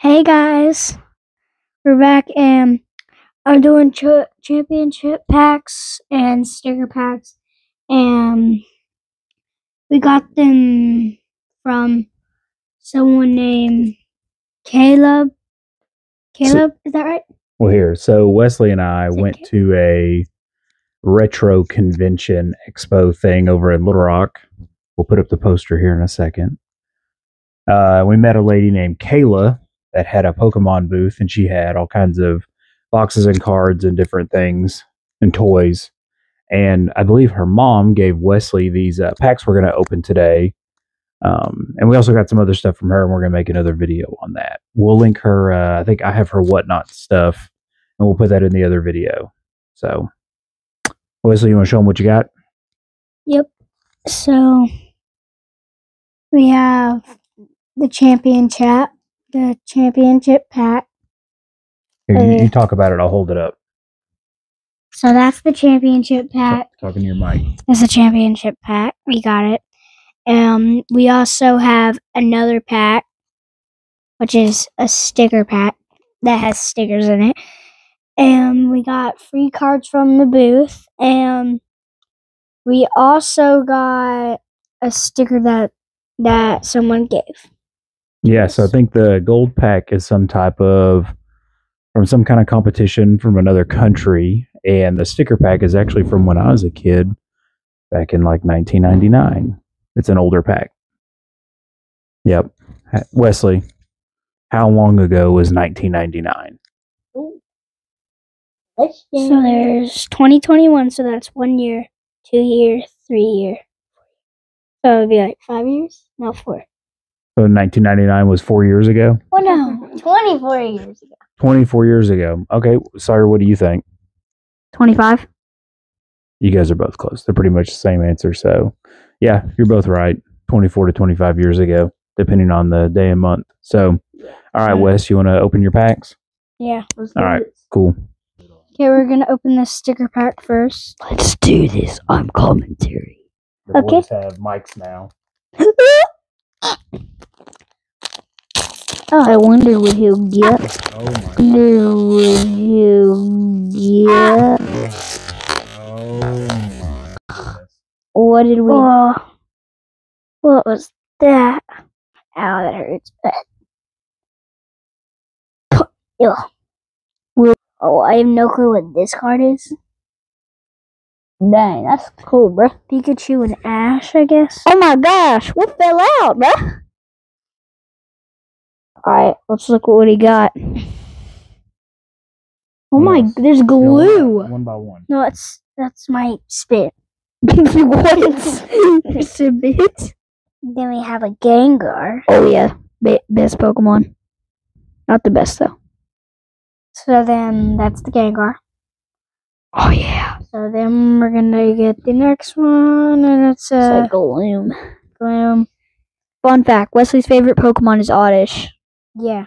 Hey guys, we're back and I'm doing ch- championship packs and sticker packs, and we got them from someone named Caleb. Caleb, is that right? Well, here, so Wesley and I went to a retro convention expo thing over in Little Rock. We'll put up the poster here in a second. Uh, we met a lady named Kayla that had a Pokemon booth, and she had all kinds of boxes and cards and different things and toys. And I believe her mom gave Wesley these uh, packs we're going to open today. Um, and we also got some other stuff from her, and we're going to make another video on that. We'll link her. Uh, I think I have her whatnot stuff, and we'll put that in the other video. So, Wesley, you want to show them what you got? Yep. So we have the championship, the championship pack. Here, you, you talk about it. I'll hold it up. So that's the championship pack. Talk, talking to your mic. It's a championship pack. We got it. Um, we also have another pack, which is a sticker pack that has stickers in it. And we got free cards from the booth. And we also got a sticker that that someone gave. Yeah, so I think the gold pack is some type of from some kind of competition from another country, and the sticker pack is actually from when I was a kid, back in like 1999. It's an older pack. Yep, Wesley. How long ago was 1999? So there's 2021, so that's one year, two year, three year. So it'd be like five years? No, four. So 1999 was four years ago. Oh no, 24 years ago. 24 years ago. Okay, sorry. What do you think? 25? You guys are both close. They're pretty much the same answer. So, yeah, you're both right. 24 to 25 years ago, depending on the day and month. So, all right, Wes, you want to open your packs? Yeah. All right, cool. Okay, we're gonna open this sticker pack first. Let's do this. I'm commentary. The Okay. boys have mics now. Oh, I wonder what he'll get. Oh my. wonder what he'll get. Oh my. goodness. What did we? Oh, what was that? Ow, that hurts. Ew. Oh, I have no clue what this card is. Dang, that's cool, bruh. Pikachu and Ash, I guess. Oh my gosh, what fell out, bro? Alright, let's look what he got. Oh my, there's glue. One, one by one. No, it's that's my spit. what? It's a bit. Then we have a Gengar. Oh yeah, Be- best Pokemon. Not the best though. So then that's the Gengar. Oh yeah, So then we're gonna get the next one, and it's it's a like Gloom. Gloom. Fun fact: Wesley's favorite Pokemon is Oddish. Yeah,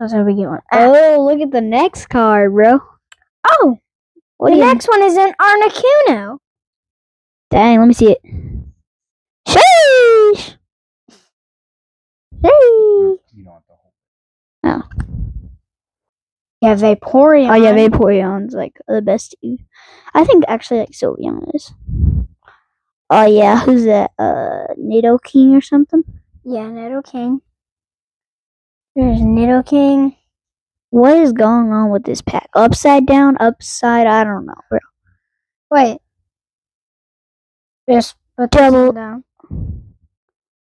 that's how we get one. Ah. Oh, look at the next card, bro. Oh, What the do you next one is an Articuno. Dang, let me see it. Sheesh! Sheesh! You don't have to hold. Yeah, Vaporeon. Oh yeah, Vaporeon's like the best. I think actually like Sylveon is. Oh yeah, who's that? Uh, Nidoking or something? Yeah, Nidoking. There's Nidoking. What is going on with this pack? Upside down, upside? I don't know, bro. Wait. Just put this Double- down.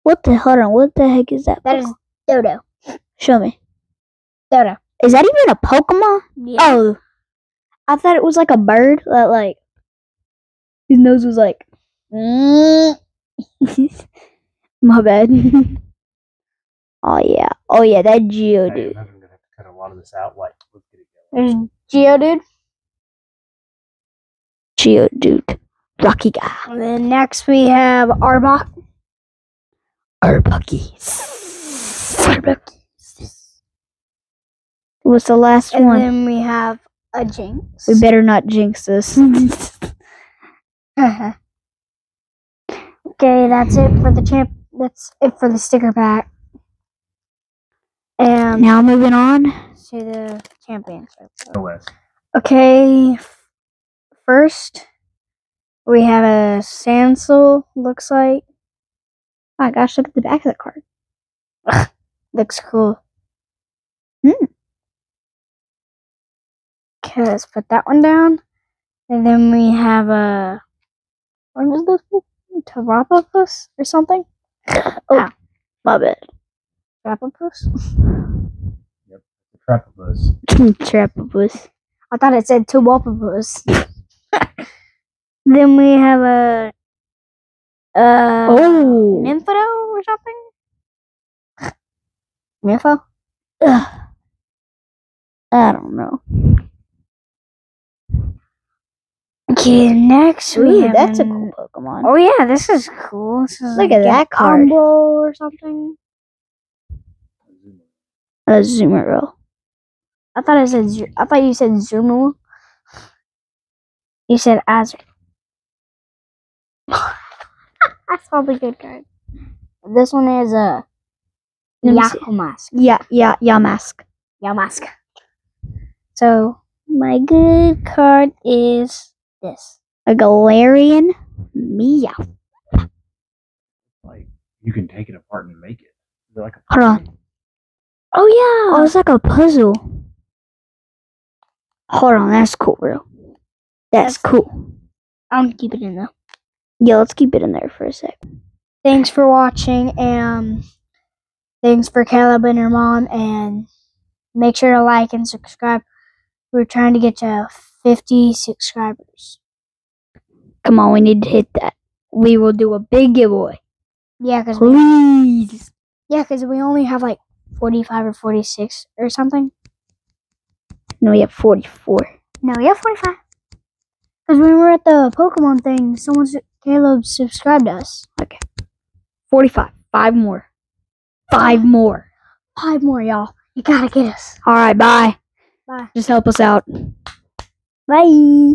What the hold on? What the heck is that? That is? Dodo. Show me. Dodo. Is that even a Pokemon? Yeah. Oh, I thought it was like a bird that like his nose was like. My bad. oh yeah, oh yeah, that Hey, Geodude. I'm gonna have to cut a lot of this out. Like, let's get it There's going. Geodude. Geodude, Rocky guy. And then next we have Arbok. Arbucky. Arbucky. What's the last And one? And then we have a Jynx. we better not jinx this. okay, that's it for the champ. That's it for the sticker pack. And Um, Now moving on. to the championship. Okay, f- first we have a Sansel. Looks like. Oh my gosh, look at the back of the card. Looks cool. Hmm. Okay, let's put that one down. And then we have a. What is this? Terapopus or something? Oh, my bad. Terapopus? Trapopus. Trapopus. I thought it said Tuwapopus. then we have a. Uh, Oh. Nympho or something? Nympho? Ugh. I don't know. Okay, next we Ooh, have. that's a cool Pokemon. Oh yeah, this is cool. This is Look like at that an card. Umbral or something. A Zoomerville. I thought I said. I thought you said Zumu. You said Azur. That's probably a good card. This one is a Let me see. Yakumask. Yeah, yeah, Yamask. Yamask. So my good card is this. A Galarian Meow. Like you can take it apart and make it. Like a Hold on. Oh yeah. Oh, it's like a puzzle. Hold on, that's cool, bro. That's That's- cool. I'm gonna keep it in there. Yeah, let's keep it in there for a sec. Thanks for watching and thanks for Caleb and her mom and make sure to like and subscribe. We're trying to get to 50 subscribers. Come on, we need to hit that. We will do a big giveaway. Yeah, because we Please. yeah, 'cause we only have like 45 or 46 or something. No, we have 44. No, we have 45. Because when we were at the Pokemon thing, someone, Caleb subscribed to us. 45. Five more. Five more. Five more, y'all. You gotta get us. All right, bye. Bye. Just help us out. Bye.